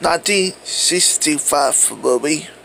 1965 movie.